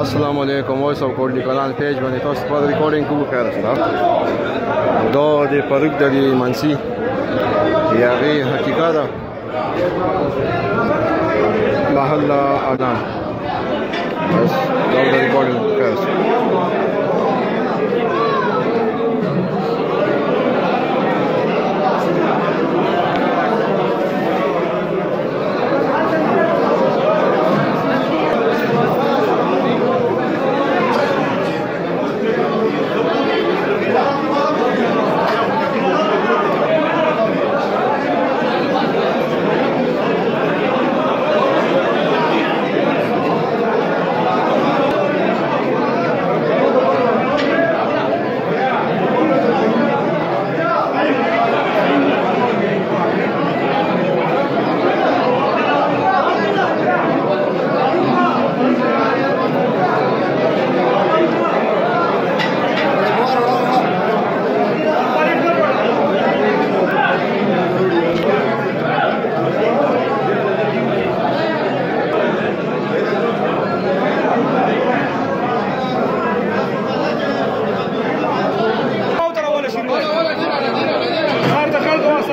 السلام علیکم وایس اف کورډ کلان پیج باندې تاسو په ریکارډینګ کوو خیر تاسو دا د فاروق د منسی یاغي حقیقت ده محله اذان بس دا د ریکارډینګ کوو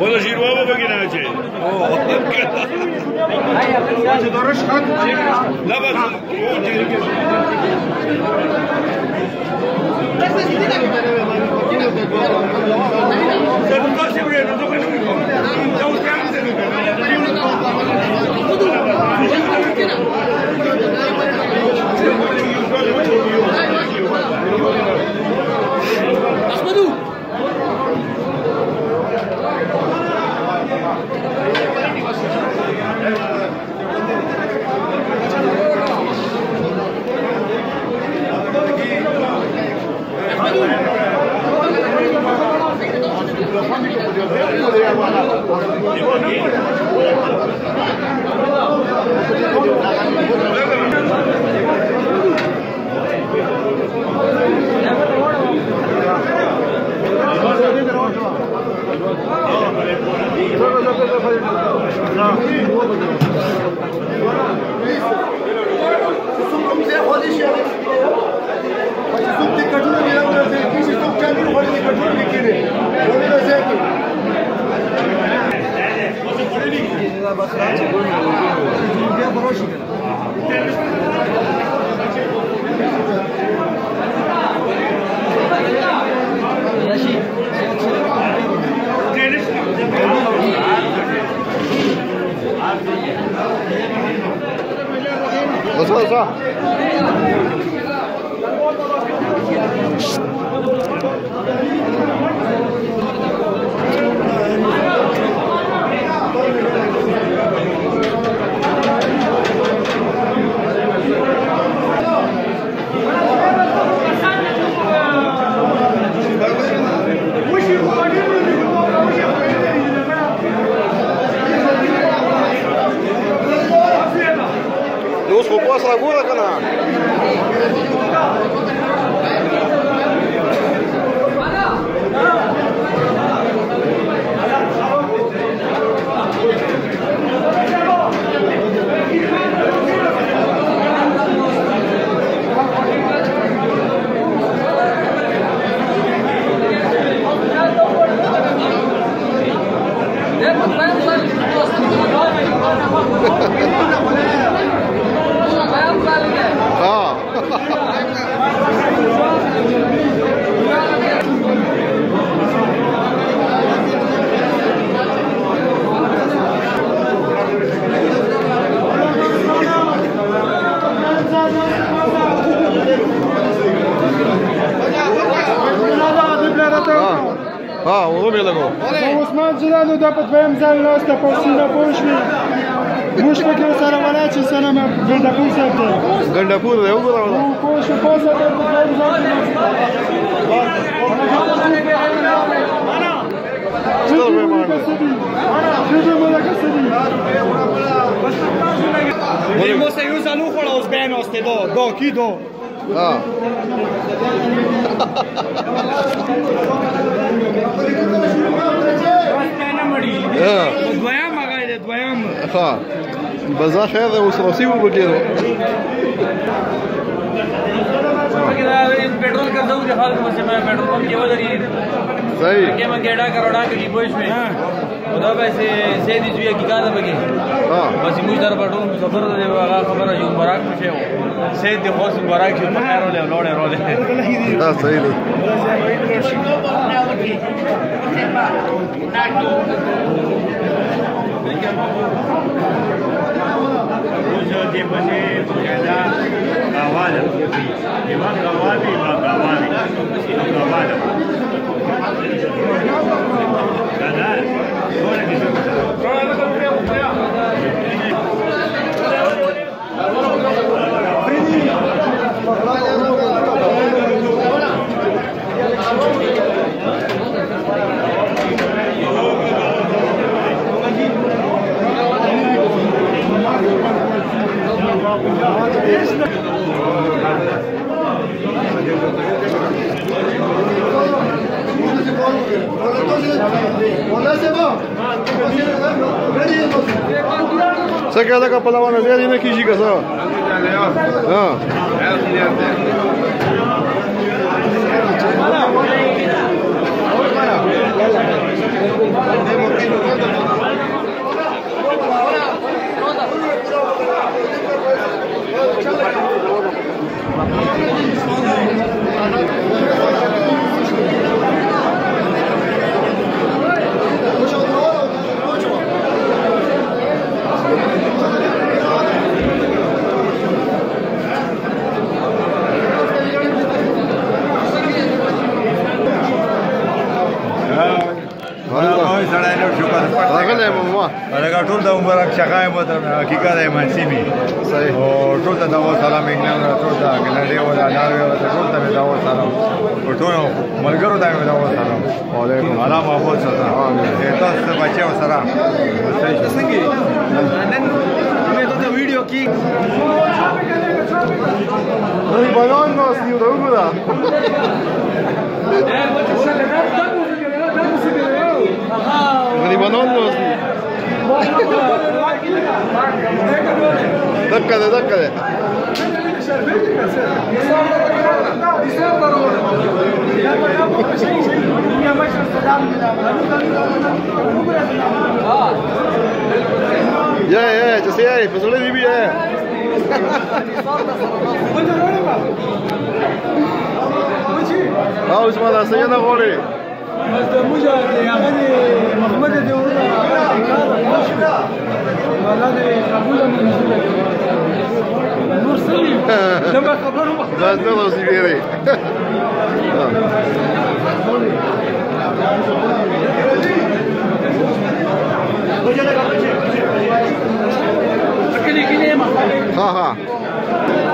ولا جيروابا بقينا جاي Thank you. 我坐不错。Roubou as lagoas, canal? А, уломили го. Но Осман Джидан да под двоем взяли нас да пошли да пошли. Мушка ке сара вала че сара ме гандапур се те. Гандапур е угора вала. Пошли поза да под двоем взяли. Что вы, мама? Что вы, мама? Димо союза ну хора озбености до, до, ки до. Да. ښه بازار خیر دی اوس روسي وبکې دی petrol कर दो मुझे हाल मसे मैं पेट्रोल पंप के वजह ये सही के मैं गेड़ा करोड़ा के बोइस में उधर वैसे से दी जुए की गादा बगे हां बस मुझ दर पटो सफर दे वाला खबर है जो मुबारक मुझे हो से दी हो मुबारक जो मैं रोले लोड़े रोले हां सही है ना तो wani magana ya ¿Qué que é kapalı bana ver yine iki gigas que É Demokino すごいね。راغلی ماما لکه ټول ته مبارک شقای مطلب حقیقت یې منسیمي صحیح او ټول ته دا و سلام انګلند ټول ته انګلند یو دا ناروی او ټول ته دا و سلام او ټول ملګرو ته دا و سلام وعلیکم سلام او خپل سلام تاسو ته بچو سلام څنګه نن مې ته ویډیو کې Рыбалон нас не угла. غریبانان راځي دقه ده دقه ده یا یا چې څه یې په زړه دی بیا او زما دا څنګه غوړي بس د موږ د هغه د محمد د ورونه هغه د کار الله دې قبول منظور نور سړي زما خبرو مخ دا زه اوس ویری ها ها